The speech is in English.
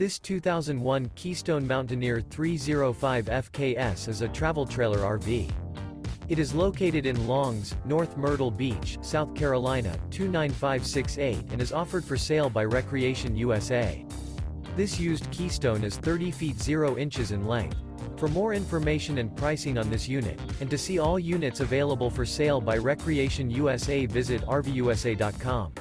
This 2001 Keystone Mountaineer 305 FKS is a travel trailer RV. It is located in Longs, North Myrtle Beach, South Carolina, 29568 and is offered for sale by Recreation USA. This used Keystone is 30 feet 0 inches in length. For more information and pricing on this unit, and to see all units available for sale by Recreation USA visit RVUSA.com.